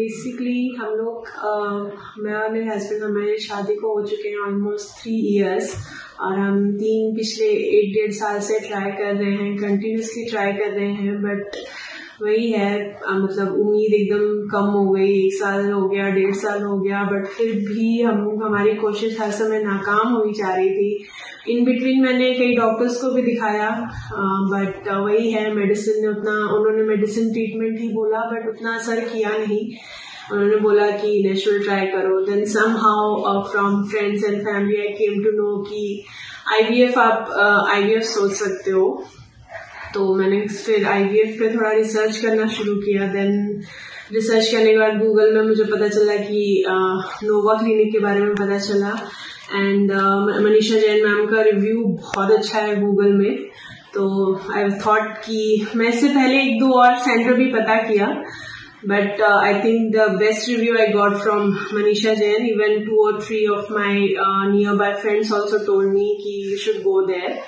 Basically हम लोग मैं और मेरे हस्बैंड हमारे शादी को हो चुके हैं ऑलमोस्ट थ्री इयर्स और हम तीन पिछले एक डेढ़ साल से ट्राई कर रहे हैं कंटिन्यूसली ट्राई कर रहे हैं बट वही है मतलब उम्मीद एकदम कम हो गई, एक साल हो गया, डेढ़ साल हो गया बट फिर भी हम, हमारी कोशिश हर समय नाकाम हुई जा रही थी। इन बिटवीन मैंने कई डॉक्टर्स को भी दिखाया बट वही है मेडिसिन ने उतना, उन्होंने मेडिसिन ट्रीटमेंट ही बोला बट उतना असर किया नहीं। उन्होंने बोला कि नेचुरल ट्राई करो। Then somehow from friends and family I came to know कि आईवीएफ आप आईवीएफ सोच सकते हो। तो मैंने फिर आईवीएफ पे थोड़ा रिसर्च करना शुरू किया देन रिसर्च करने के बाद गूगल में मुझे पता चला कि नोवा क्लिनिक के बारे में पता चला। एंड मनीषा जैन मैम का रिव्यू बहुत अच्छा है गूगल में। तो आई थॉट कि मैं इससे पहले एक दो और सेंटर भी पता किया। But I think the best review I got from Manisha Jain even two और three of my nearby friends also told me कि यू शुड गो देयर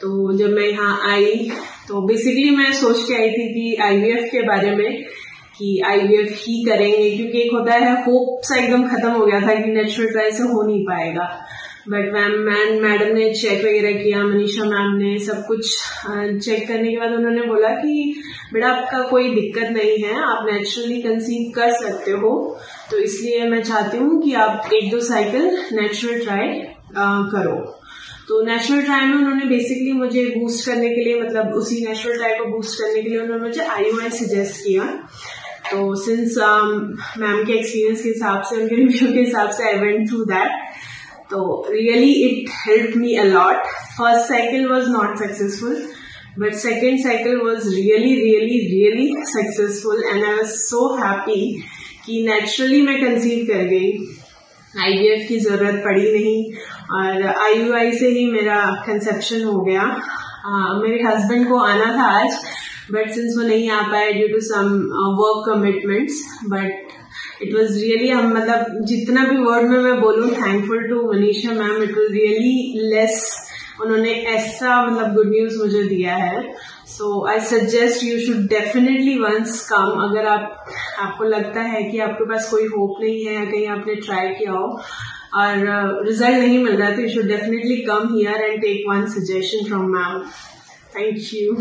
तो जब मैं यहाँ आई तो बेसिकली मैं सोच के आई थी कि आईवीएफ के बारे में, कि आईवीएफ ही करेंगे, क्योंकि एक होता है होप सा एकदम खत्म हो गया था कि नेचुरल ट्राई से हो नहीं पाएगा। बट मैम मैम मैडम ने चेक वगैरह किया, मनीषा मैम ने सब कुछ चेक करने के बाद उन्होंने बोला कि, बेटा, आपका कोई दिक्कत नहीं है, आप नेचुरली कंसीव कर सकते हो। तो इसलिए मैं चाहती हूँ कि आप एक दो साइकिल नेचुरल ट्राई करो। तो नेशनल ट्राई में उन्होंने बेसिकली मुझे बूस्ट करने के लिए मतलब उसी नेशनल ट्राई को बूस्ट करने के लिए उन्होंने मुझे आई सजेस्ट किया। तो सिंस मैम के एक्सपीरियंस के हिसाब से, उनके रिव्यू के हिसाब से आई वेंट थ्रू दैट तो really it help me a lot first cycle was not successful but second cycle was really really really successful and I was so happy कि नेचुरली मैं कंसीव कर गई। IVF की ज़रूरत पड़ी नहीं और आईयूआई से ही मेरा कंसेप्शन हो गया। आ, मेरे हस्बैंड को आना था आज बट सिंस वो नहीं आ पाए due to some work commitments but it was really हम मतलब जितना भी वर्ड में मैं बोलूँ thankful to Manisha ma'am it was really less उन्होंने ऐसा मतलब गुड न्यूज़ मुझे दिया है। So I suggest you should definitely once come अगर आप आपको लगता है कि आपके पास कोई होप नहीं है कहीं आपने ट्राई किया हो और रिज़ल्ट uh, नहीं मिल रहा तो you should definitely come here and take one suggestion from ma'am thank you